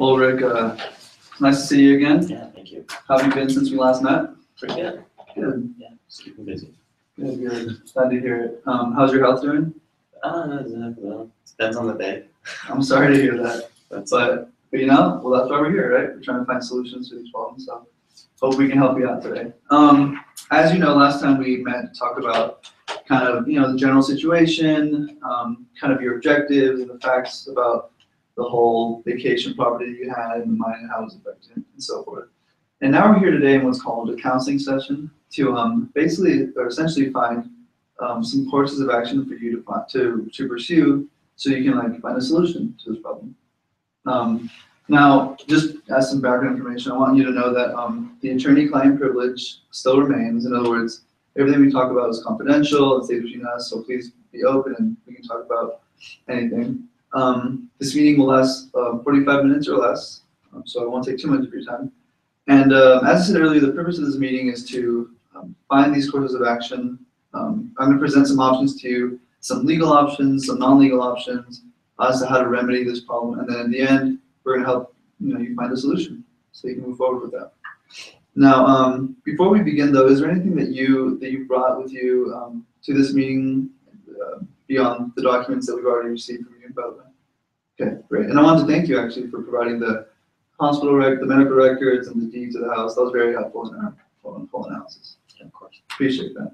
Well, Rick, uh, it's nice to see you again. Yeah, thank you. How have you been since we last met? Pretty good. Good, Yeah, just keeping busy. good, good. Glad to hear it. Um, how's your health doing? Uh, well, depends on the day. I'm sorry to hear that, That's but, but you know, well, that's why we're here, right? We're trying to find solutions to these problems, so hope we can help you out today. Um, as you know, last time we met to talk about kind of, you know, the general situation, um, kind of your objectives and the facts about the whole vacation property you had and the mine how it was affected and so forth. And now we're here today in what's called a counseling session to, um, basically, or essentially find, um, some courses of action for you to, to, to pursue so you can like find a solution to this problem. Um, now, just as some background information, I want you to know that um, the attorney-client privilege still remains. In other words, everything we talk about is confidential and stays between us, so please be open and we can talk about anything. Um, this meeting will last uh, 45 minutes or less, um, so I won't take too much of your time. And uh, as I said earlier, the purpose of this meeting is to um, find these courses of action. Um, I'm going to present some options to you, some legal options, some non-legal options as to how to remedy this problem, and then in the end, we're gonna help, you know, you find a solution, so you can move forward with that. Now, um, before we begin though, is there anything that you, that you brought with you, um, to this meeting, uh, beyond the documents that we've already received from you, by the way? Okay, great, and I want to thank you actually for providing the hospital rec, the medical records and the deeds of the house, that was very helpful in our full, full analysis. of course. Appreciate that.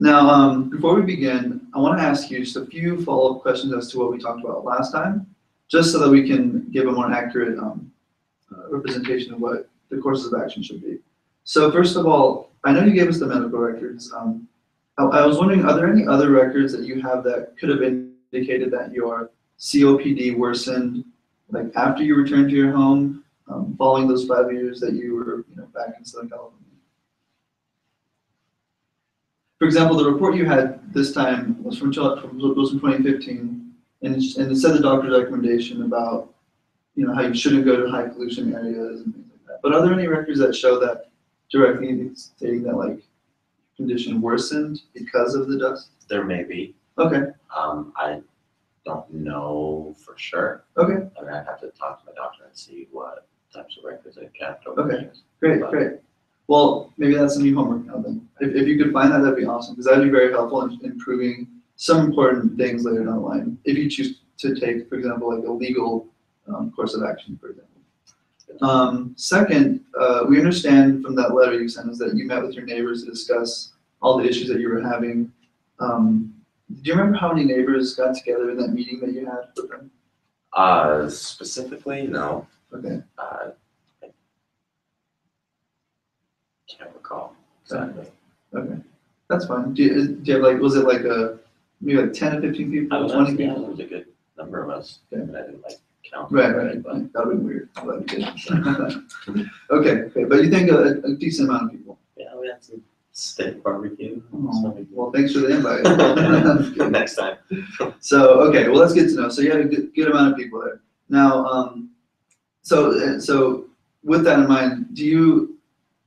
Now, um, before we begin, I want to ask you just a few follow-up questions as to what we talked about last time, just so that we can give a more accurate, um, uh, representation of what the courses of action should be. So first of all, I know you gave us the medical records. Um, I, was wondering, are there any other records that you have that could have indicated that your COPD worsened, like after you returned to your home, um, following those five years that you were, you know, back in Southern California? For example, the report you had this time was from, was from twenty fifteen, and it, and it said the doctor's recommendation about, you know, how you shouldn't go to high pollution areas and things like that. But are there any records that show that directly stating that like condition worsened because of the dust? There may be, Okay, um, I don't know for sure. okay, I mean, I'd have to talk to my doctor and see what types of records I kept over the Okay. years. great, great. Well, maybe that's some new homework now then. If, if you could find that, that'd be awesome, because that'd be very helpful in improving some important things later down the line. If you choose to take, for example, like a legal, um, course of action, for example. Um, second, uh, we understand from that letter you sent us that you met with your neighbors to discuss all the issues that you were having. Um, do you remember how many neighbors got together in that meeting that you had with them? Uh, specifically, no, Okay, uh, I can't recall exactly. okay, that's fine. Do you, do you have like, was it like a, maybe like ten or fifteen people, I was, twenty yeah, people? there was a good number of us, Okay. and I didn't like count. Right, right, but- right. that would be weird. That would be good. Okay, okay, but you think a, a decent amount of people? Yeah, we had some steak barbecue. Oh, Well, thanks for the invite. Next time. So, okay, well, that's good to know. So you had a good, good amount of people there. Now, um, so, uh, so with that in mind, do you,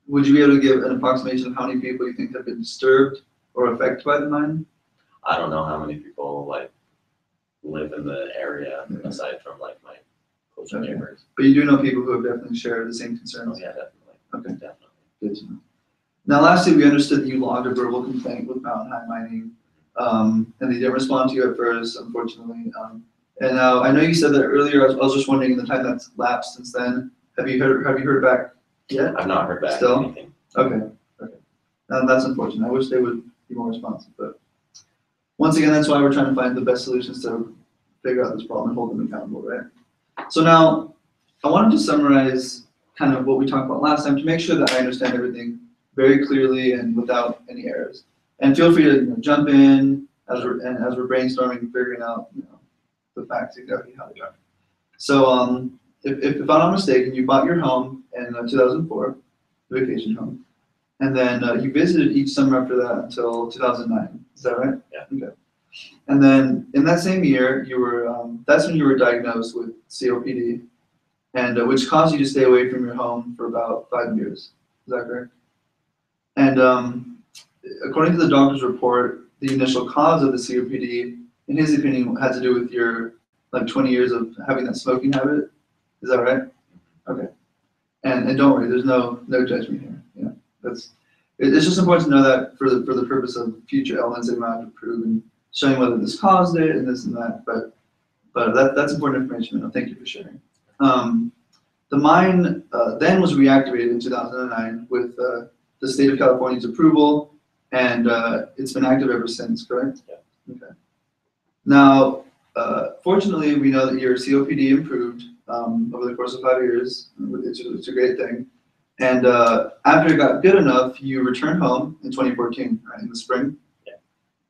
would you be able to give an approximation of how many people you think have been disturbed or affected by the mine? I don't know how many people like live in the area Yeah. aside from like my closer Okay. neighbors. But you do know people who have definitely shared the same Oh, concerns. yeah, definitely. Okay. Definitely. Good to know. Now, lastly, we understood that you logged a verbal complaint with Mountain High Mining, um, and they didn't respond to you at first, unfortunately. Um, and now, I know you said that earlier, I was, I was just wondering, in the time that's lapsed since then, have you heard, have you heard back yet? I've not heard back Still? anything. Okay, okay. Um, that's unfortunate. I wish they would be more responsive, but once again, that's why we're trying to find the best solutions to figure out this problem and hold them accountable, right? So now, I wanted to summarize kind of what we talked about last time to make sure that I understand everything very clearly and without any errors. And feel free to you know, jump in as we're, and as we're brainstorming and figuring out, you know, the facts exactly how they are. So, um, if, if, if I'm not mistaken, you bought your home in uh, 2004, the vacation home. And then uh, you visited each summer after that until 2009. Is that right? Yeah. Okay. And then in that same year, you were um, that's when you were diagnosed with COPD, and uh, which caused you to stay away from your home for about five years. Is that correct? And um, according to the doctor's report, the initial cause of the COPD, in his opinion, had to do with your like twenty years of having that smoking habit. Is that right? Okay. And, and don't worry, there's no, no judgment here, know, that's, it, it's just important to know that for the, for the purpose of future elements that might have to prove and showing whether this caused it and this and that, but, but that, that's important information, and thank you for sharing. Um, the mine, uh, then was reactivated in two thousand and nine with, uh, the state of California's approval, and, uh, it's been active ever since, correct? Yeah. Okay. Now, uh, fortunately, we know that your COPD improved, um, over the course of five years, it's, a- it's a great thing. And, uh, after it got good enough, you returned home in twenty fourteen, right, in the spring?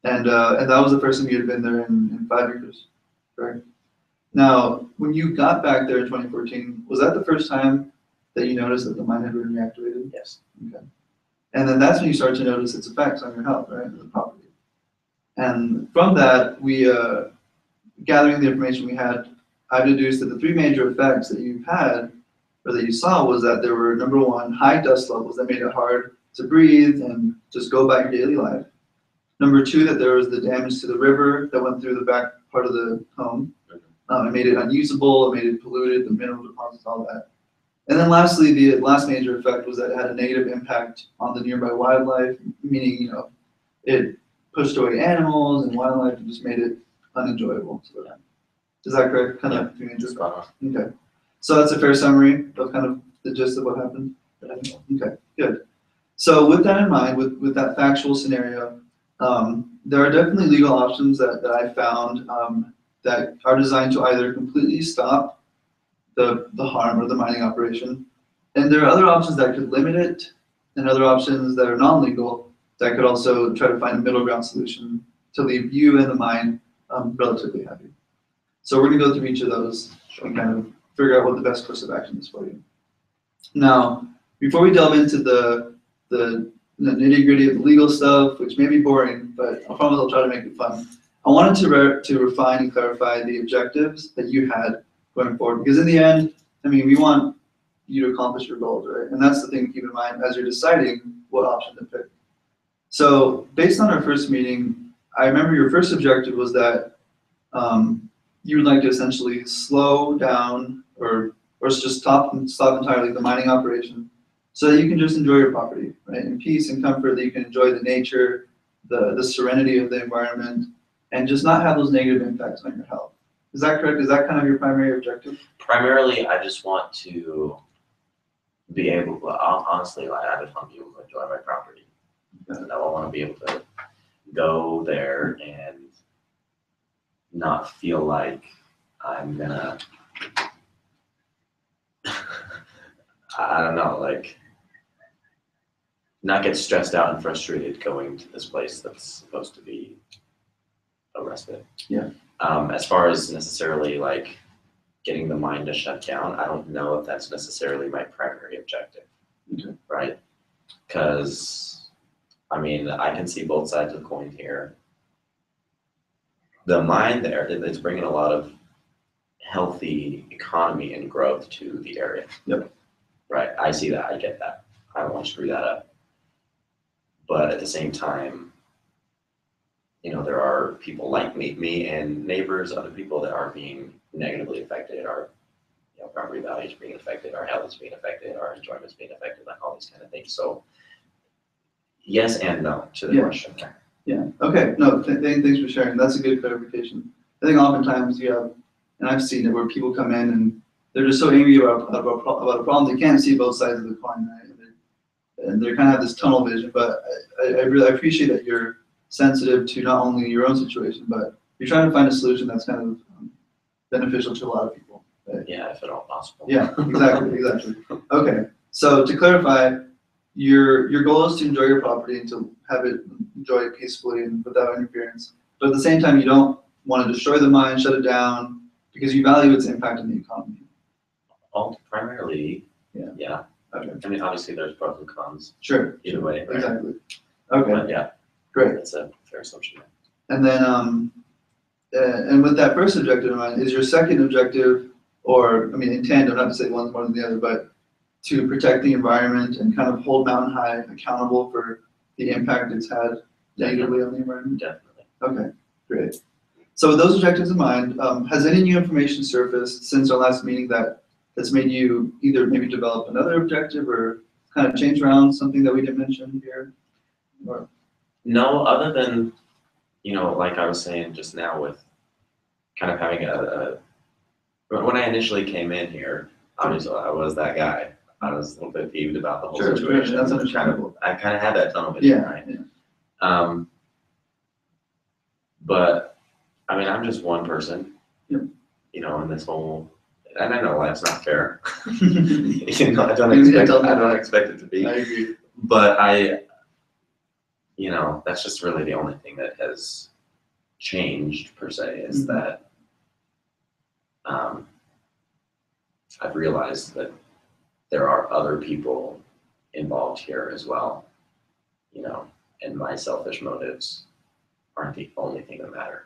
And, uh, and that was the first time you had been there in, in five years, correct? Now, when you got back there in twenty fourteen, was that the first time that you noticed that the mine had been reactivated? Yes. Okay. And then that's when you start to notice its effects on your health, right, and the property. And from that, we, uh, gathering the information we had, I deduced that the three major effects that you've had, or that you saw, was that there were, number one, high dust levels that made it hard to breathe and just go about your daily life. Number two, that there was the damage to the river that went through the back part of the home. Um, it made it unusable, it made it polluted, the mineral deposits, all that. And then lastly, the last major effect was that it had a negative impact on the nearby wildlife, meaning, you know, it pushed away animals and wildlife and just made it unenjoyable to them. Is that correct? Kind of three Just spot on. Okay, so that's a fair summary of kind of the gist of what happened? Okay, good. So with that in mind, with, with that factual scenario, um, there are definitely legal options that, that I found, um, that are designed to either completely stop the, the harm or the mining operation. And there are other options that could limit it, and other options that are non-legal that could also try to find a middle ground solution to leave you and the mine, um, relatively happy. So we're gonna go through each of those and kind of figure out what the best course of action is for you. Now, before we delve into the, the nitty gritty of the legal stuff, which may be boring, but I promise I'll try to make it fun. I wanted to re- to refine and clarify the objectives that you had going forward, because in the end, I mean, we want you to accomplish your goals, right? And that's the thing to keep in mind as you're deciding what option to pick. So based on our first meeting, I remember your first objective was that, um, you would like to essentially slow down or, or just stop, stop entirely the mining operation so that you can just enjoy your property, right, in peace and comfort, that you can enjoy the nature, the, the serenity of the environment, and just not have those negative impacts on your health. Is that correct? Is that kind of your primary objective? Primarily, I just want to be able, well, honestly, like, I just want to be able to enjoy my property. And I want to be able to go there and not feel like I'm gonna, I don't know, like, not get stressed out and frustrated going to this place that's supposed to be a respite. Yeah. Um, as far as necessarily like getting the mind to shut down, I don't know if that's necessarily my primary objective. Okay. Right? Because, I mean, I can see both sides of the coin here. The mine there, it's bringing a lot of healthy economy and growth to the area. Yep. Right, I see that, I get that. I don't want to screw that up. But at the same time, you know, there are people like me, me and neighbors, other people that are being negatively affected, our, you know, property values being affected, our health is being affected, our enjoyment's being affected, like all these kind of things, so. Yes and no to the Yeah. question. Yeah, okay, no, th- th- thanks for sharing, that's a good clarification. I think oftentimes you have, and I've seen it where people come in and they're just so angry about, about, about a problem, they can't see both sides of the coin, right? And they're- kind of have this tunnel vision, but I, I, really, I appreciate that you're sensitive to not only your own situation, but you're trying to find a solution that's kind of um, beneficial to a lot of people. Yeah, if at all possible. Yeah, exactly, exactly. Okay, so to clarify, your, your goal is to enjoy your property and to have it enjoy it peacefully and without interference. But at the same time, you don't want to destroy the mine, shut it down, because you value its impact on the economy. All primarily, Yeah. yeah, Okay, I mean, obviously there's pros and cons sure, either way, right? exactly. Okay, But yeah, great. that's a fair assumption. And then, um, uh, and with that first objective in mind, is your second objective, or, I mean, in tandem, not to say one's more than the other, but to protect the environment and kind of hold Mountain High accountable for the impact it's had negatively on the environment? Definitely. Okay, great. So with those objectives in mind, um, has any new information surfaced since our last meeting that, that's made you either maybe develop another objective or kind of change around something that we didn't mention here? Or, No, other than, you know, like I was saying just now with kind of having a, a when I initially came in here, obviously I was that guy. I was a little bit peeved about the whole sure, situation. that's understandable. I kind of had that tunnel vision, yeah, right? yeah, Um, but I mean, I'm just one person. Yep. You know, in this whole, and I know life's not fair. you know, I don't expect, I don't expect it to be. I agree. But I, you know, that's just really the only thing that has changed per se is Mhm. that um, I've realized that there are other people involved here as well, you know, and my selfish motives aren't the only thing that matter.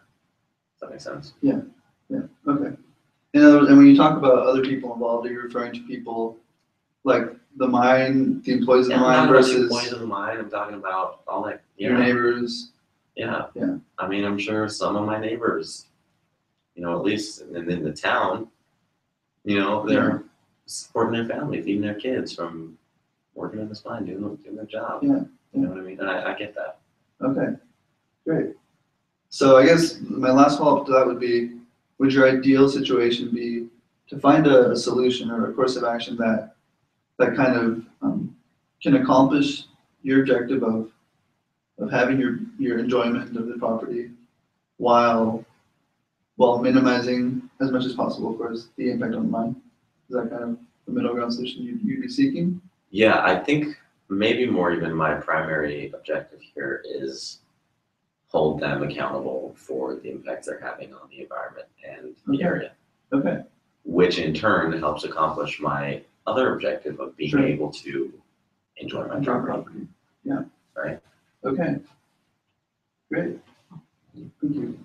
Does that make sense? Yeah. Yeah. Okay. In other words, and when you talk about other people involved, are you referring to people like the mine, the employees of the mine versus employees of the mine, I'm talking about all like, your yeah, neighbors? yeah. Yeah. I mean, I'm sure some of my neighbors, you know, at least in, in the town, you know, they're supporting their family, feeding their kids from working in this mine, doing, doing their job. Yeah, You know what I mean? And I, I get that. Okay, great. So I guess my last follow-up to that would be, would your ideal situation be to find a, a solution or a course of action that, that kind of, um, can accomplish your objective of, of having your, your enjoyment of the property while, while minimizing as much as possible, of course, the impact on the mine? Is that kind of the middle ground solution you'd, you'd be seeking? Yeah, I think maybe more even my primary objective here is hold them accountable for the impacts they're having on the environment and the Okay. area. Okay, which in turn helps accomplish my other objective of being Sure. able to enjoy my enjoy property. property, yeah. Right. Okay. Great. Thank you.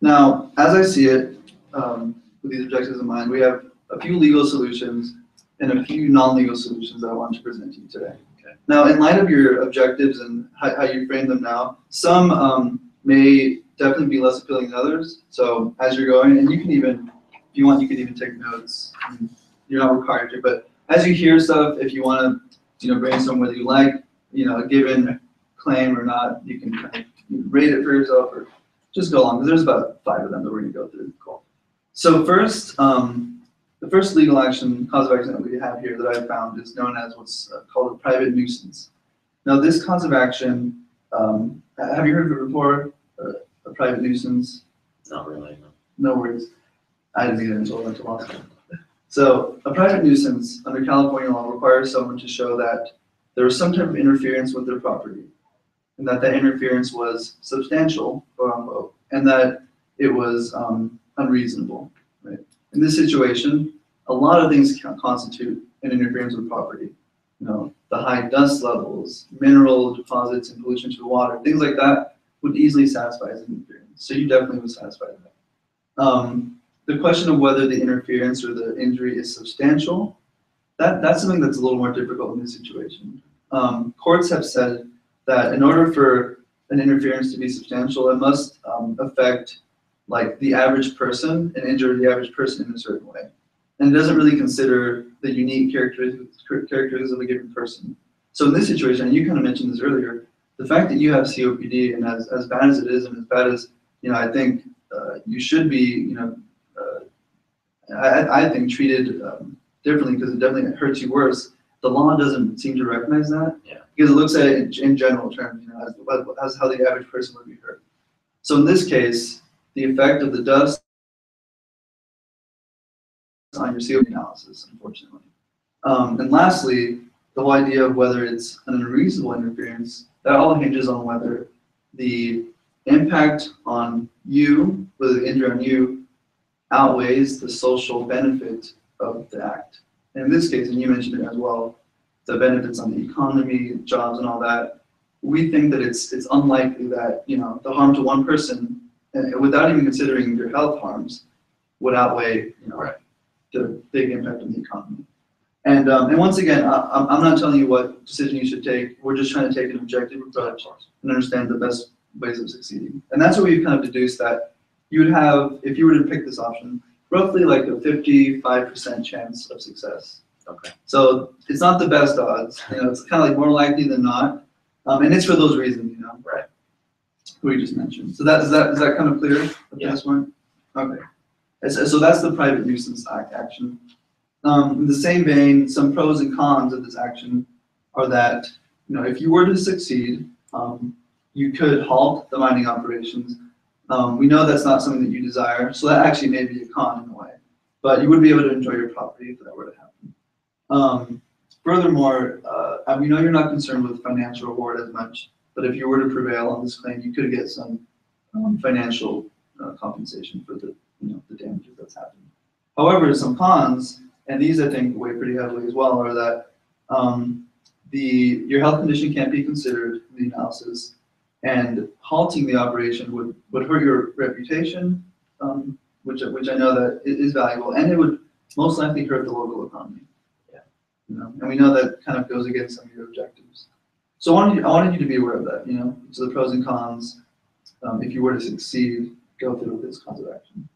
Now, as I see it, um, with these objectives in mind, we have a few legal solutions and a few non-legal solutions that I want to present to you today. Okay. Now, in light of your objectives and how, how you frame them now, some, um, may definitely be less appealing than others. So as you're going, and you can even, if you want, you can even take notes. You're not required to, but as you hear stuff, if you wanna, you know, brainstorm whether you like, you know, a given claim or not, you can kind of rate it for yourself or just go along, there's about five of them that we're gonna go through. Cool. So first, um, the first legal action, cause of action that we have here that I found is known as what's uh, called a private nuisance. Now, this cause of action, um, have you heard of it before? Uh, A private nuisance? Not really, no. No worries. I didn't either until I went to law school. So a private nuisance under California law requires someone to show that there was some type of interference with their property. And that that interference was substantial, quote unquote, and that it was um, unreasonable, right? In this situation, a lot of things constitute an interference with property. You know, the high dust levels, mineral deposits and pollution to the water, things like that would easily satisfy as an interference. So you definitely would satisfy that. Um, the question of whether the interference or the injury is substantial, that, that's something that's a little more difficult in this situation. Um, courts have said that in order for an interference to be substantial, it must um, affect like the average person and injure the average person in a certain way. And it doesn't really consider the unique characteristics, characteristics of a given person. So in this situation, and you kind of mentioned this earlier, the fact that you have COPD and as, as bad as it is and as bad as, you know, I think uh, you should be, you know, uh, I, I think treated um, differently because it definitely hurts you worse. The law doesn't seem to recognize that. Yeah. Because it looks at it in, in general terms, you know, as, as how the average person would be hurt. So in this case, the effect of the dust on your COPD analysis, unfortunately. Um, and lastly, the whole idea of whether it's an unreasonable interference, that all hinges on whether the impact on you, whether the injury on you outweighs the social benefit of the act. And in this case, and you mentioned it as well, the benefits on the economy, jobs and all that, we think that it's, it's unlikely that, you know, the harm to one person, uh, without even considering your health harms, would outweigh, you know, Right. The big impact on the economy. And, um, and once again, I, I'm, I'm not telling you what decision you should take, we're just trying to take an objective approach and understand the best ways of succeeding. And that's what we've kind of deduced that you would have, if you were to pick this option, roughly like a fifty-five percent chance of success. Okay. So it's not the best odds, you know, it's kind of like more likely than not, um, and it's for those reasons, you know. Right. We just mentioned. So that, is that, is that kind of clear at Yeah. this point? Okay. So that's the private nuisance act action. Um, in the same vein, some pros and cons of this action are that, you know, if you were to succeed, um, you could halt the mining operations. Um, we know that's not something that you desire, so that actually may be a con in a way. But you would be able to enjoy your property if that were to happen. Um, furthermore, uh, we know you're not concerned with financial reward as much, but if you were to prevail on this claim, you could get some, um, financial, uh, compensation for the, you know, the damages that's happened. However, some cons, and these I think weigh pretty heavily as well, are that, um, the, your health condition can't be considered in the analysis, and halting the operation would, would hurt your reputation, um, which, which I know that i- valuable, and it would most likely hurt the local economy. Yeah. You know, and we know that kind of goes against some of your objectives. So I wanted, you- I wanted you to be aware of that, you know, so the pros and cons, um, if you were to succeed, go through with this cause of action.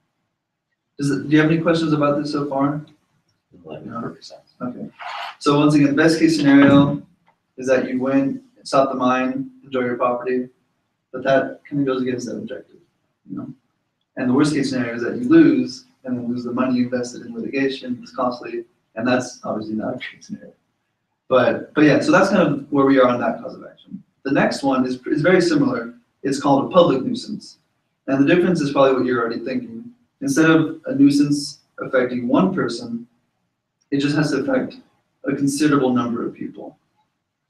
Does it, do you have any questions about this so far? Like, No. Okay, so once again, the best case scenario is that you win, stop the mine, enjoy your property, but that kind of goes against that objective, you know? And the worst case scenario is that you lose, and then lose the money you invested in litigation, it's costly, and that's obviously not a great scenario. But, but yeah, so that's kind of where we are on that cause of action. The next one is, is very similar, it's called a public nuisance. And the difference is probably what you're already thinking. Instead of a nuisance affecting one person, it just has to affect a considerable number of people.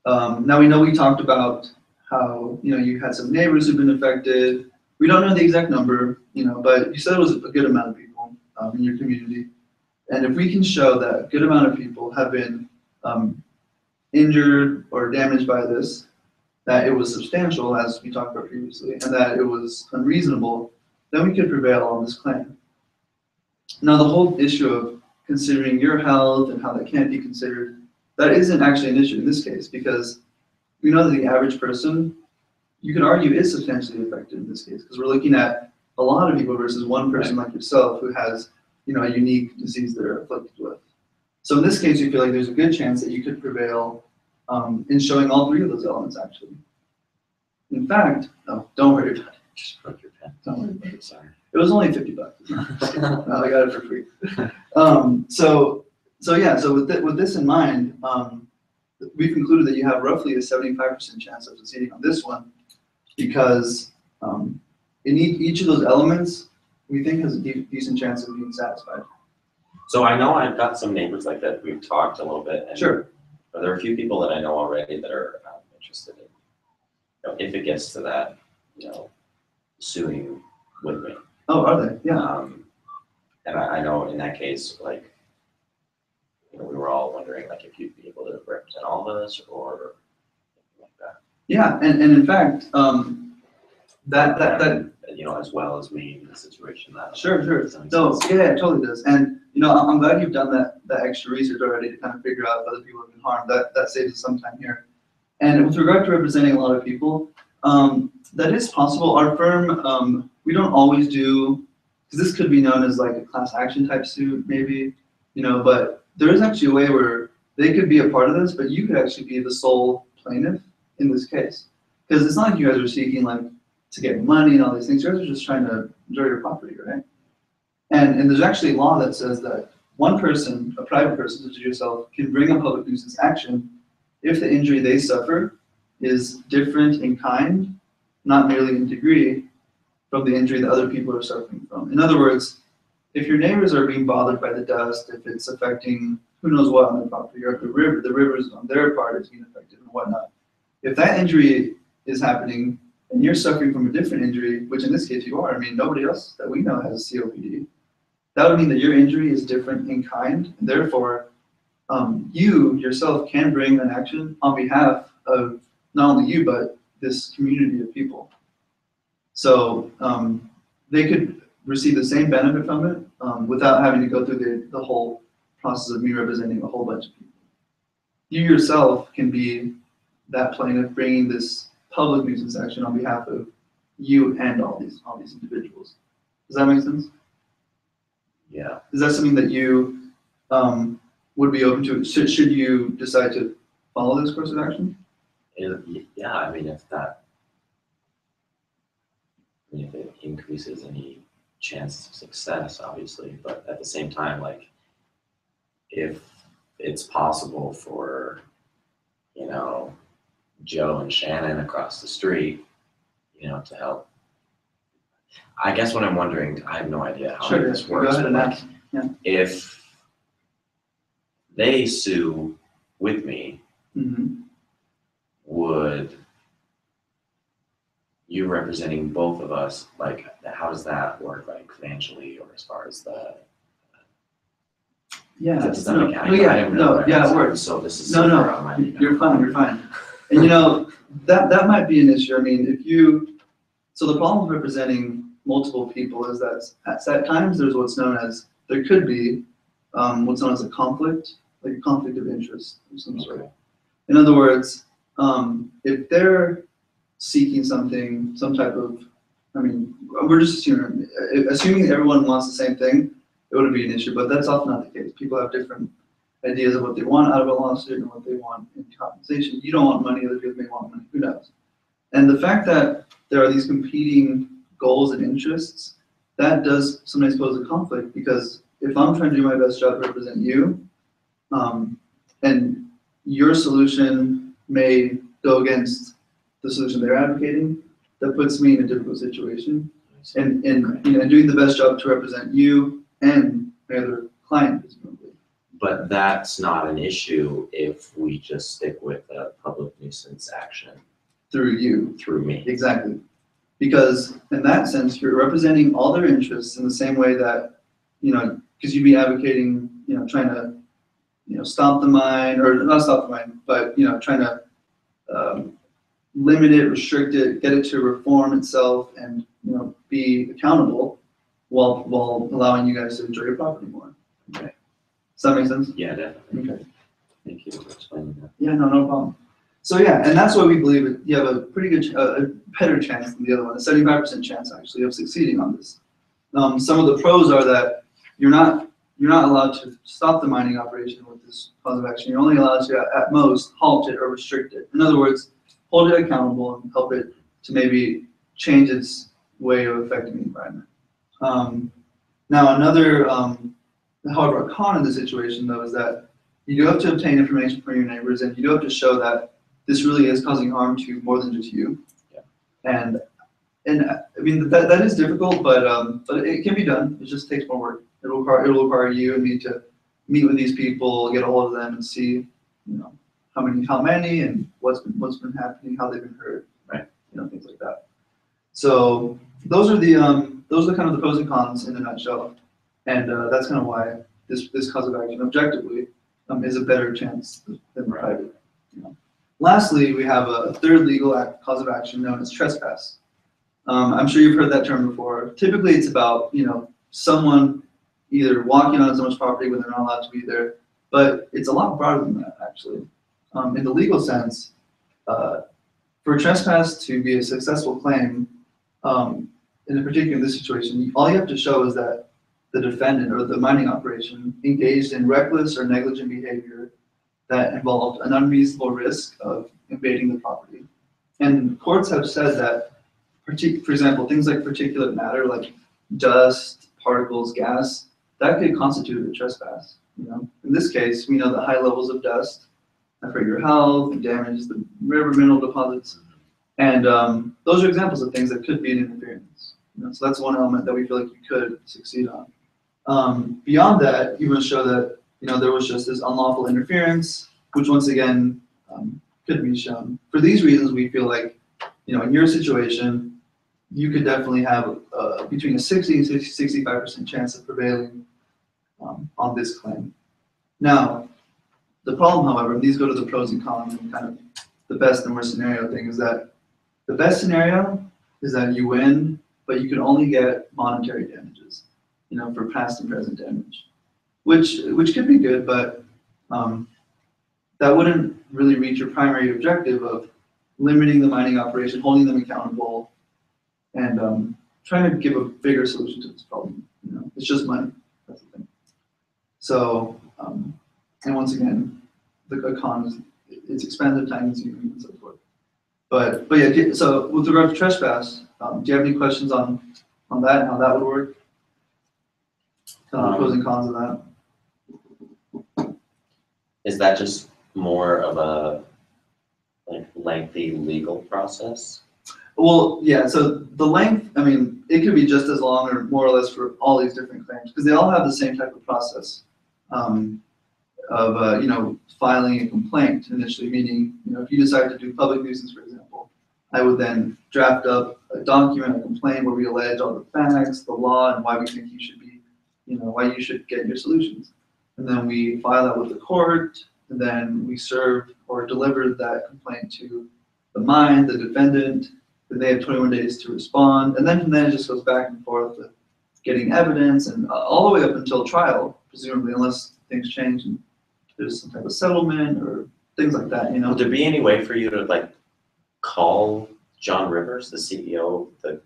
Um, now, we know we talked about how, you know, you had some neighbors who've been affected. We don't know the exact number, you know, but you said it was a good amount of people, um, in your community. And if we can show that a good amount of people have been, um, injured or damaged by this, that it was substantial, as we talked about previously, and that it was unreasonable, then we could prevail on this claim. Now, the whole issue of considering your health and how that can't be considered, that isn't actually an issue in this case, because we know that the average person, you could argue is substantially affected in this case, because we're looking at a lot of people versus one person like yourself who has, you know, a unique disease they're afflicted with. So in this case, we feel like there's a good chance that you could prevail um, in showing all three of those elements, actually. In fact, no, don't worry about it. Just broke your pen. Don't worry about it. Sorry. It was only fifty bucks. I got it for free. Um, so, so yeah, so with thi- with this in mind, um, we concluded that you have roughly a seventy-five percent chance of succeeding on this one because, um, in each, each of those elements, we think has a de- decent chance of being satisfied. So I know I've got some neighbors like that, we've talked a little bit, and Sure. there are a few people that I know already that are um, interested in, you know, if it gets to that, you know, suing with me. Oh, are they? Yeah. Um, and I, I know in that case, like, you know, we were all wondering, like, if you'd be able to represent all of us, or something like that. Yeah, and, and in fact, um, that, that, that, You know, as well as me in the situation that. Sure, sure. Does No, yeah, it totally does. And, you know, I'm, I'm glad you've done that, that extra research already to kind of figure out if other people have been harmed. That, that saves us some time here. And with regard to representing a lot of people, um, that is possible. Our firm, um, we don't always do, because this could be known as like a class action type suit, maybe, you know, but there is actually a way where they could be a part of this, but you could actually be the sole plaintiff in this case. Because it's not like you guys are seeking like to get money and all these things. You guys are just trying to enjoy your property, right? And, and there's actually law that says that one person, a private person such as yourself, can bring a public nuisance action if the injury they suffer is different in kind, not merely in degree, from the injury that other people are suffering from. In other words, if your neighbors are being bothered by the dust, if it's affecting who knows what on their property, or if the river, the rivers on their part is being affected and whatnot, if that injury is happening and you're suffering from a different injury, which in this case you are, I mean, nobody else that we know has a COPD, that would mean that your injury is different in kind, and therefore, um, you yourself can bring an action on behalf of not only you, but this community of people. So, um, they could receive the same benefit from it, um, without having to go through the, the whole process of me representing a whole bunch of people. You yourself can be that plaintiff bringing this public nuisance action on behalf of you and all these, all these individuals. Does that make sense? Yeah, Is that something that you, um, would be open to, should, should you decide to follow this course of action? it- yeah, I mean, if that. If it increases any chance of success, obviously, but at the same time, like. If it's possible for, you know, Joe and Shannon across the street, you know, to help. I guess what I'm wondering, I have no idea how Sure, this works, but like. Yeah. if they sue with me, Mhm. would you representing both of us, like, how does that work, like financially or as far as the? Yeah, that no, make- I- no, I yeah, no, yeah, it works. So this is. No, no, far on my- You're fine, you're fine. And you know, that, that might be an issue. I mean, if you, so the problem with representing multiple people is that at, at times there's what's known as, there could be, um, what's known as a conflict, like a conflict of interest of some sort. In other words, um, if they're seeking something, some type of, I mean, we're just assuming, assuming everyone wants the same thing, it wouldn't be an issue, but that's often not the case. People have different ideas of what they want out of a lawsuit and what they want in compensation. You don't want money, other people may want money, who knows? And the fact that there are these competing goals and interests, that does sometimes pose a conflict, because if I'm trying to do my best job to represent you, um, and your solution may go against the solution they're advocating, that puts me in a difficult situation. And, and, you know, doing the best job to represent you and my other client, presumably. But that's not an issue if we just stick with a public nuisance action through you. through me. Exactly. Because in that sense, you're representing all their interests in the same way that, you know, because you'd be advocating, you know, trying to, you know, stop the mine, or not stop the mine, but, you know, trying to um, limit it, restrict it, get it to reform itself and, you know, be accountable while, while allowing you guys to enjoy your property more. Okay. Does that make sense? Yeah, definitely. Okay. Thank you for explaining that. Yeah, no, no problem. So yeah, and that's why we believe you have a pretty good, ch- a, better chance than the other one, a seventy-five percent chance actually of succeeding on this. Um, some of the pros are that you're not, you're not allowed to stop the mining operation with this cause of action. You're only allowed to, at most, halt it or restrict it. In other words, hold it accountable and help it to maybe change its way of affecting the environment. Um, now, another, um, however, a con in the situation though is that you do have to obtain information from your neighbors and you do have to show that this really is causing harm to more than just you. Yeah. And, and I mean, that, that is difficult, but, um, but it can be done. It just takes more work. It'll require, it'll require you and me to meet with these people, get a hold of them and see, you know, how many, how many and what's been, what's been happening, how they've been hurt. Right. You know, things like that. So those are the, um, those are kind of the pros and cons in a nutshell. And, uh, that's kind of why this, this cause of action objectively, um, is a better chance than private. you know. Lastly, we have a third legal act, cause of action known as trespass. Um, I'm sure you've heard that term before. Typically, it's about, you know, someone either walking on someone's property when they're not allowed to be there, but it's a lot broader than that, actually. Um, in the legal sense, uh, for trespass to be a successful claim, um, in particular in this situation, all you have to show is that the defendant or the mining operation engaged in reckless or negligent behavior that involved an unreasonable risk of invading the property. And courts have said that, for example, things like particulate matter, like dust, particles, gas, that could constitute a trespass. You know, in this case, we know that high levels of dust affect your health, damage the river mineral deposits, and um, those are examples of things that could be an interference. You know, so that's one element that we feel like you could succeed on. Um, beyond that, you must show that you know there was just this unlawful interference, which once again um, could be shown. For these reasons, we feel like you know in your situation, you could definitely have uh, between a 60 and 65 percent chance of prevailing um, on this claim. Now, the problem, however, and these go to the pros and cons and kind of the best and worst scenario thing is that the best scenario is that you win, but you can only get monetary damages, you know, for past and present damage, which which could be good, but um, that wouldn't really reach your primary objective of limiting the mining operation, holding them accountable, and um, trying to give a bigger solution to this problem, you know, it's just money, that's the thing. So, um, and once again, the con is, it's expensive, time consuming and so forth. But, but yeah, so with regard to trespass, um, do you have any questions on, on that, and how that would work? Kind of the pros and cons of that? Is that just more of a like lengthy legal process? Well, yeah, so the length, I mean, it could be just as long or more or less for all these different claims, because they all have the same type of process. Um, of, uh, you know, filing a complaint initially, meaning, you know, if you decide to do public nuisance, for example, I would then draft up a document, a complaint where we allege all the facts, the law, and why we think you should be, you know, why you should get your solutions. And then we file that with the court, and then we serve or deliver that complaint to the mine, the defendant, then they have twenty-one days to respond, and then from then it just goes back and forth with getting evidence and uh, all the way up until trial, presumably, unless things change and there's some type of settlement or things like that, you know? Would there be any way for you to like call John Rivers, the CEO of the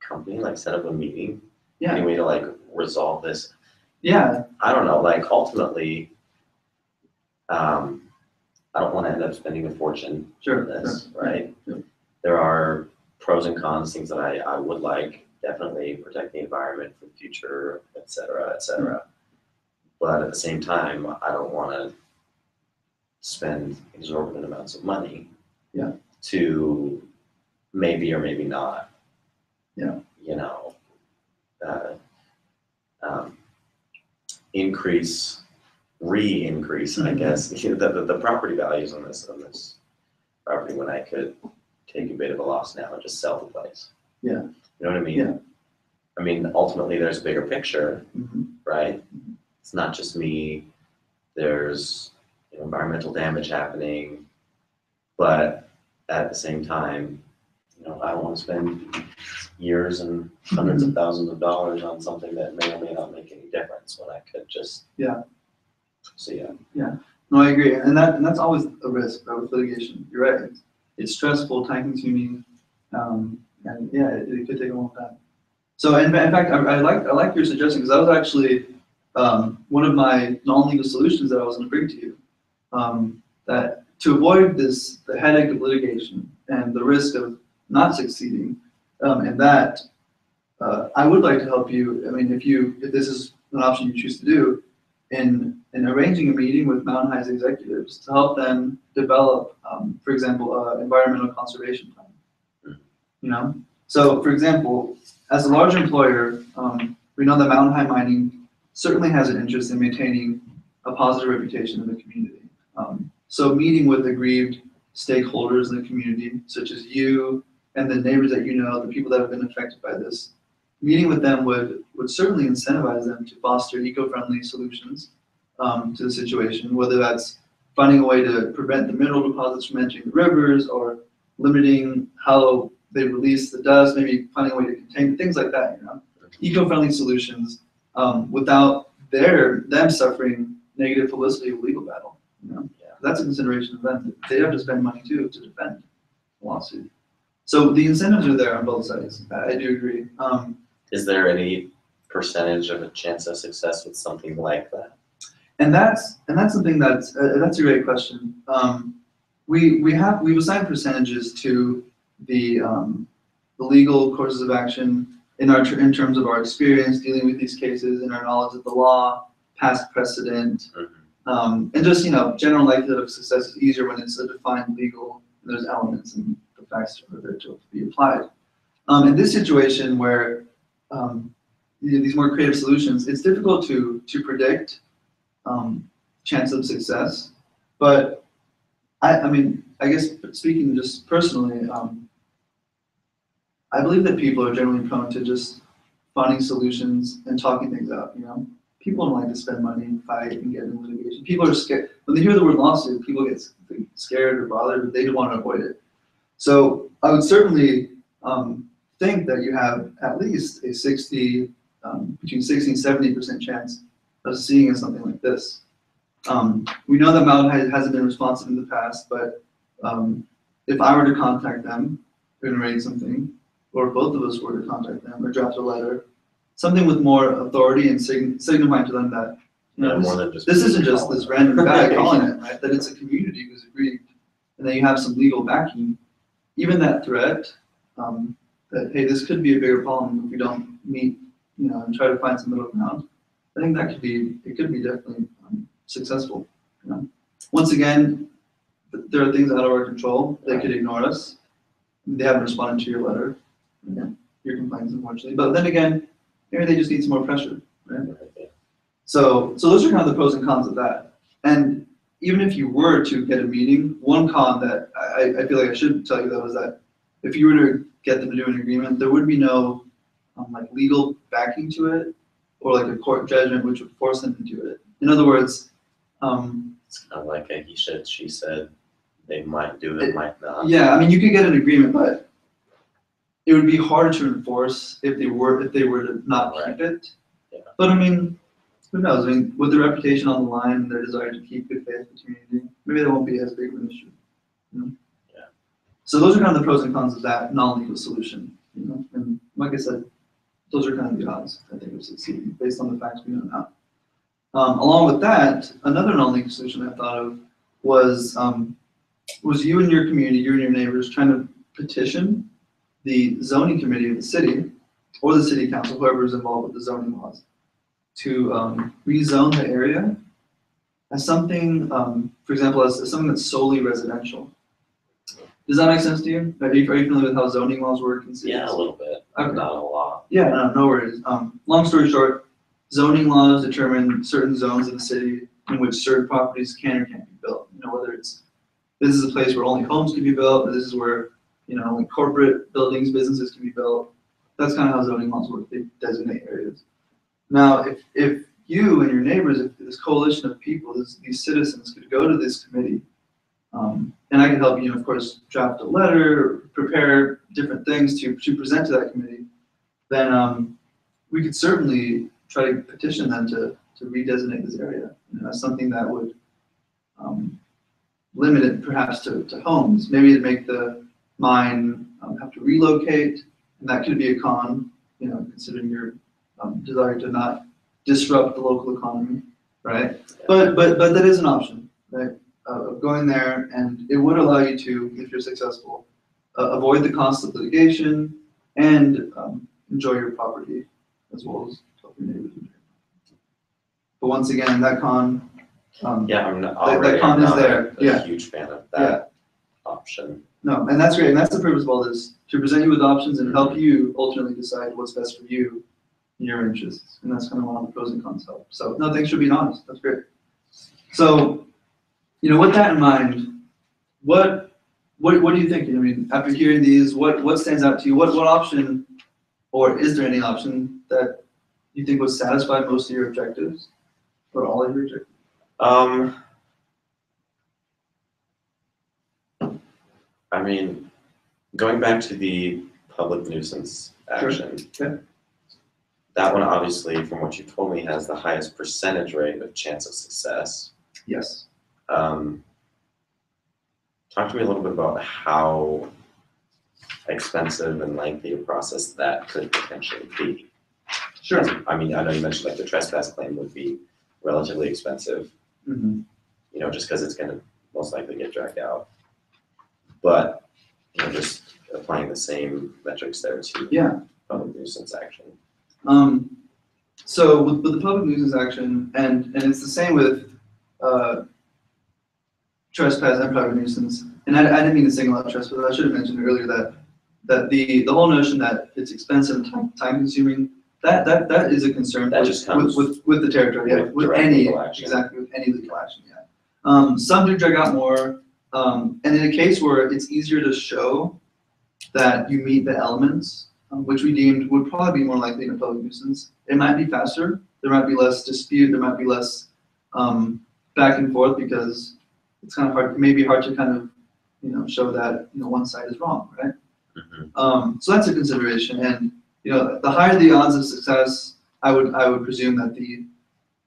company, like set up a meeting? Yeah, Any way to like resolve this? yeah, I don't know, like ultimately, um, I don't wanna end up spending a fortune sure, for this, right? There are pros and cons, things that I, I would like, definitely protect the environment for the future, et cetera, et cetera. But at the same time, I don't wanna spend exorbitant amounts of money. Yeah. To maybe or maybe not. Yeah. You know, uh, um, increase, re-increase, I Mhm. guess, the, the, the property values on this, on this property when I could take a bit of a loss now and just sell the place. Yeah. You know what I mean? Yeah. I mean, ultimately, there's a bigger picture, Mhm. right? It's not just me. There's you know, environmental damage happening, but at the same time, you know, I don't want to spend years and 100s Mm-hmm. of thousands of dollars on something that may or may not make any difference when I could just. Yeah. So yeah, No, I agree, and that, and that's always a risk right, with litigation, you're right, It's- it's stressful, time consuming, um, and yeah, it, it could take a long time. So in, in fact, I, I like, I like your suggestion, because that was actually, um, one of my non-legal solutions that I was gonna bring to you. Um, that to avoid this, the headache of litigation and the risk of not succeeding, um, and that, uh, I would like to help you, I mean, if you, if this is an option you choose to do, in, in arranging a meeting with Mountain High's executives to help them develop, um, for example, uh, environmental conservation plan. You know, so for example, as a large employer, um, we know that Mountain High Mining certainly has an interest in maintaining a positive reputation in the community. Um, so meeting with aggrieved stakeholders in the community, such as you and the neighbors that you know, the people that have been affected by this, meeting with them would, would certainly incentivize them to foster eco-friendly solutions um, to the situation, whether that's finding a way to prevent the mineral deposits from entering the rivers or limiting how they release the dust, maybe finding a way to contain things like that, you know? Eco-friendly solutions um, without their, them suffering negative publicity of legal battle, you know? Yeah. That's a consideration of them. They have to spend money too to defend a lawsuit. So the incentives are there on both sides. I I do agree. Um, is there any percentage of a chance of success with something like that? And that's, and that's something that's, uh, that's a great question. Um, we, we have, we've assigned percentages to the, um, the legal courses of action in our, in terms of our experience dealing with these cases and our knowledge of the law, past precedent, Mhm. um, and just, you know, general likelihood of success is easier when it's a defined legal, and there's elements and the facts are there to be applied. Um, in this situation where, um, you know, these more creative solutions, it's difficult to, to predict, um, chance of success. But I, I mean, I guess speaking just personally, um, I believe that people are generally prone to just finding solutions and talking things out, you know? People don't like to spend money and fight and get into litigation. People are scared, when they hear the word lawsuit, people get scared or bothered, but they want to avoid it. So I would certainly, um, think that you have at least a sixty, um, between sixty and seventy percent chance of seeing something like this. Um, we know that Mountain hasn't been responsive in the past, but, um, if I were to contact them and arrange something, or if both of us were to contact them or draft a letter, something with more authority and sign- signifying to them that, you know, Yeah, this, more than just. this isn't just this random guy calling it, right? That it's a community who's agreed, and that you have some legal backing. Even that threat, um, that, hey, this could be a bigger problem if we don't meet, you know, and try to find some middle ground. I think that could be, it could be definitely, um, successful, you know? Once again, there are things out of our control, they could ignore us. They haven't responded to your letter, know, your complaints unfortunately, but then again, maybe they just need some more pressure, right? So, so those are kind of the pros and cons of that. And even if you were to get a meeting, one con that I, I feel like I should tell you though is that if you were to get them to do an agreement, there would be no um, like legal backing to it or like a court judgment which would force them to do it. In other words, um, It's kind of like a he said, she said, they might do it, might not. yeah, I mean, you could get an agreement, but it would be hard to enforce if they were, if they were to not keep it. Yeah. But I mean, who knows? I mean, with their reputation on the line and their desire to keep good faith with the community, maybe that won't be as big of an issue. you know? Yeah. So those are kind of the pros and cons of that non-legal solution, you know, and like I said, those are kind of the odds, I think, of succeeding, based on the facts we know now. Um, along with that, another non-legal solution I thought of was, um, was you and your community, you and your neighbors trying to petition the zoning committee of the city, or the city council, whoever is involved with the zoning laws, to um, rezone the area as something, um, for example, as, as something that's solely residential. Does that make sense to you? Are you, are you familiar with how zoning laws work in cities? Yeah, a little bit, Okay. not a lot. Yeah, no, no worries. Um, long story short, zoning laws determine certain zones in the city in which certain properties can or can't be built. You know, whether it's, this is a place where only homes can be built, or this is where, you know, only corporate buildings, businesses can be built. That's kind of how zoning laws work. They designate areas. Now, if, if you and your neighbors, if this coalition of people, this, these citizens could go to this committee, um, and I could help you, of course, draft a letter, prepare different things to, to present to that committee, then, um, we could certainly try to petition them to, to redesignate this area, you know, as something that would, um, limit it perhaps to, to homes. Maybe it'd make the mine, um, have to relocate, and that could be a con, you know, considering your, um, desire to not disrupt the local economy, right? But, but, but that is an option, right? Uh, of going there, and it would allow you to, if you're successful, uh, avoid the cost of litigation and, um, enjoy your property as well as help your neighbors. But once again, that con, um, Yeah, I'm not, that already, con I'm is there, a, yeah. huge fan of Yeah. that option. No, and that's great, and that's the purpose of all this, to present you with options and help you ultimately decide what's best for you and your interests, and that's kind of one of the pros and cons help. So, no, thanks for being honest, that's great. So, you know, with that in mind, what, what, what are you think? I mean, after hearing these, what, what stands out to you? What, what option, or is there any option that you think would satisfy most of your objectives? Or all of your objectives? Um. I mean, going back to the public nuisance Sure. action. Yeah. That one obviously, from what you told me, has the highest percentage rate of chance of success. Yes. Um. Talk to me a little bit about how expensive and lengthy a process that could potentially be. Sure. I mean, I know you mentioned like the trespass claim would be relatively expensive hmm you know, just because it's gonna most likely get dragged out. But, you know, just applying the same metrics there to Yeah. public nuisance action. Um, so with, with the public nuisance action, and, and it's the same with, uh, trespass and private nuisance, and I, I didn't mean to single out trespass, I should have mentioned earlier that, that the, the whole notion that it's expensive and time, time consuming, that, that, that is a concern That with, just comes with, with, with the territory, yeah, with with any, exactly, with any legal action, yeah. Um, some do drag out more, um, and in a case where it's easier to show that you meet the elements, um, which we deemed would probably be more likely in a public nuisance. It might be faster, there might be less dispute, there might be less um, back and forth because it's kind of hard, it may be hard to kind of, you know, show that, you know, one side is wrong, right? Mhm. Um, so that's a consideration, and, you know, the higher the odds of success, I would, I would presume that the,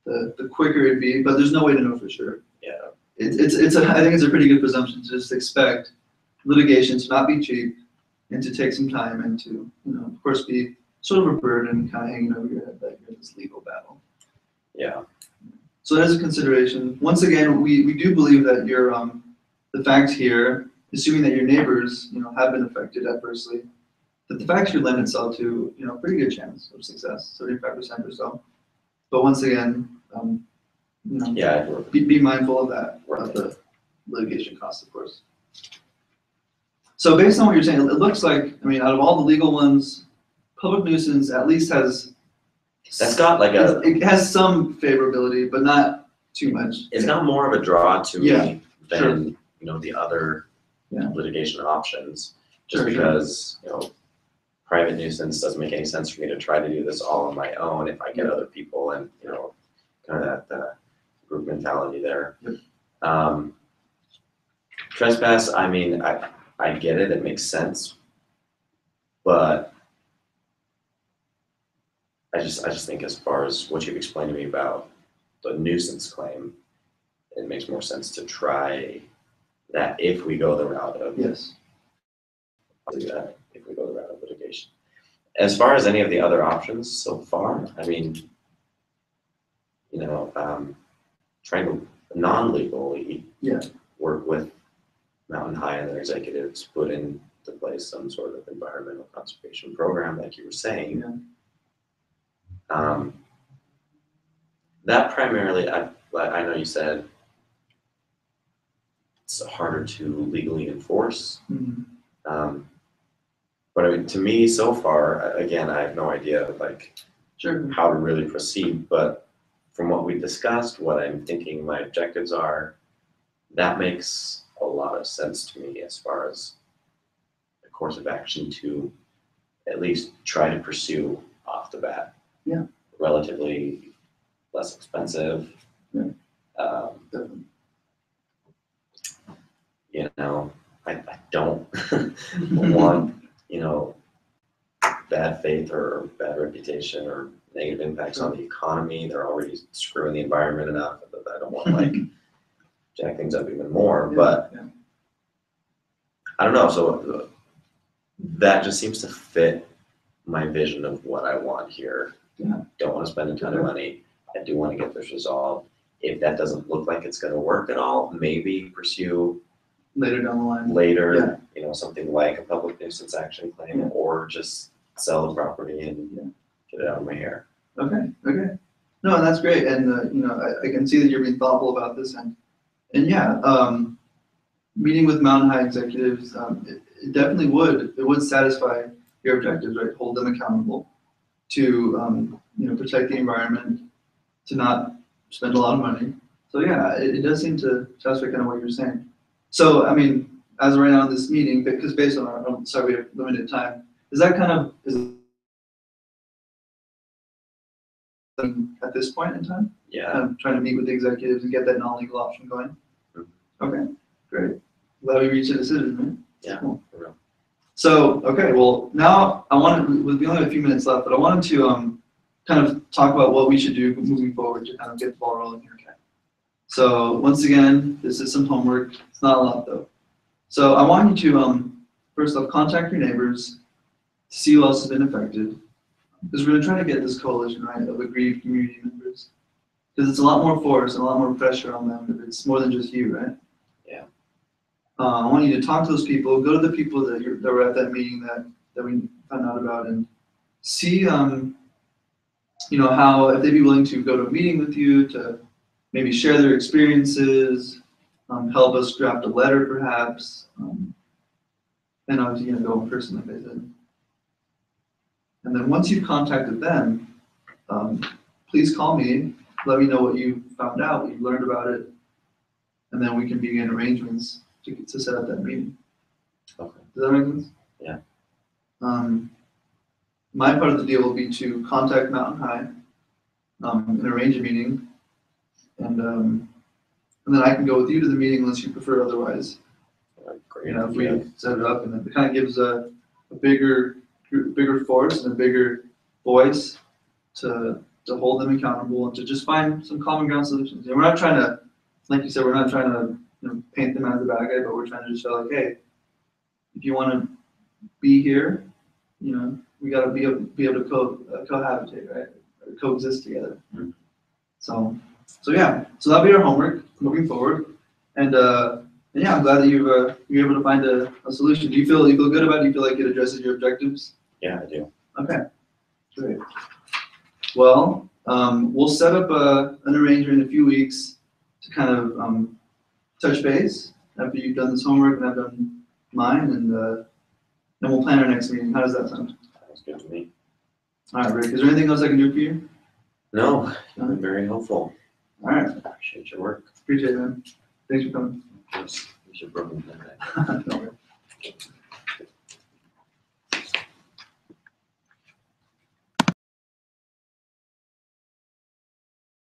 the, the quicker it'd be, but there's no way to know for sure. Yeah. It's, it's, it's a, I think it's a pretty good presumption to just expect litigation to not be cheap, and to take some time and to, you know, of course, be sort of a burden kind of hanging over your head that you're in this legal battle. Yeah, So that is a consideration. Once again, we, we do believe that your, um, the fact here, assuming that your neighbors, you know, have been affected adversely, that the fact should lend itself to, you know, a pretty good chance of success, seventy-five percent or so. But once again, um, you yeah, I work be, be mindful of that, of the litigation costs, of course. So based on what you're saying, it looks like, I mean, out of all the legal ones, public nuisance at least has. That's got like a, It has some favorability, but not too much. it's got more of a draw to Yeah, me than, you know, the other Yeah. litigation options. Just Sure, sure. because, you know, private nuisance doesn't make any sense for me to try to do this all on my own if I get other people and, you know, kind of that, uh, group mentality there. Um, trespass, I mean, I, I get it, it makes sense. But I just, I just think as far as what you've explained to me about the nuisance claim, it makes more sense to try that if we go the route of Yes, do that if we go the route of litigation. As far as any of the other options so far, I mean, you know, um, trying to non-legally Yeah. work with Mountain High and their executives, put into place some sort of environmental conservation program, like you were saying. Um, that primarily, I, like, I know you said it's harder to legally enforce. Mhm. Um, but I mean, to me, so far, a- again, I have no idea like sure, how to really proceed, but from what we discussed, what I'm thinking my objectives are, that makes a lot of sense to me as far as the course of action to at least try to pursue off the bat. Yeah. Relatively less expensive. Yeah. Um, you know, I, I don't want, you know, bad faith or bad reputation or negative impacts on the economy. They're already screwing the environment enough that I don't want to like jack things up even more, but Yeah, I don't know, so that just seems to fit my vision of what I want here. Yeah. Don't want to spend a ton of money. I do want to get this resolved. If that doesn't look like it's gonna work at all, maybe pursue later down the line. later, you know, something like a public nuisance action claim, Yeah. or just sell the property and Yeah. Get it out of my hair. Okay, okay. No, and that's great, and, uh, you know, I, I can see that you're being thoughtful about this, and, and yeah, um, meeting with Mountain High executives, um, it, it definitely would, it would satisfy your objectives, right? Hold them accountable to, um, you know, protect the environment, to not spend a lot of money. So yeah, it, it does seem to satisfy kind of what you're saying. So, I mean, as of right now in this meeting, because based on our, oh, sorry, we have limited time, is that kind of, is at this point in time? Yeah, kind of trying to meet with the executives and get that non-legal option going? Mhm. Okay, great. Glad we reached a decision, right? Yeah, Cool. So, okay, well, now I wanted, we we only have a few minutes left, but I wanted to, um, kind of talk about what we should do moving forward to kind of get the ball rolling here. Okay? So, once again, this is some homework. It's not a lot though. So I want you to, um, first off, contact your neighbors, see who else has been affected. Because we're gonna to get this coalition, right, of aggrieved community members. Because it's a lot more force and a lot more pressure on them if it's more than just you, right? Yeah. Uh, I want you to talk to those people, go to the people that you're, that were at that meeting that, that we found out about and see, um, you know, how, if they'd be willing to go to a meeting with you to maybe share their experiences, um, help us draft a letter perhaps, um, and obviously, you know, go in person like I said. And then once you've contacted them, um, please call me, let me know what you found out, what you learned about it, and then we can begin arrangements to, to set up that meeting. Okay. Does that make sense? Yeah. Um, my part of the deal will be to contact Mountain High, um, and arrange a meeting. And, um, and then I can go with you to the meeting unless you prefer otherwise. Great. You know, if we Yeah. set it up and it kind of gives a, a bigger, bigger force and a bigger voice to, to hold them accountable and to just find some common ground solutions. And we're not trying to, like you said, we're not trying to, you know, paint them as the bad guy, but we're trying to just show like, hey, if you want to be here, you know, we gotta be, able be able to co, uh, cohabitate, right? Or coexist together. Mhm. So, so yeah, so that'll be our homework moving forward. And, uh, and yeah, I'm glad that you've, uh, you're able to find a, a solution. Do you feel, you feel good about it? Do you feel like it addresses your objectives? Yeah, I do. Okay, great. Well, um, we'll set up a, an arrangement in a few weeks to kind of, um, touch base after you've done this homework and I've done mine and, uh, then we'll plan our next meeting. How does that sound? Sounds good to me. All right, Rick, is there anything else I can do for you? No, you've been very helpful. All right, Appreciate your work. appreciate it, man. Thanks for coming. Yes, you should me that. No worries.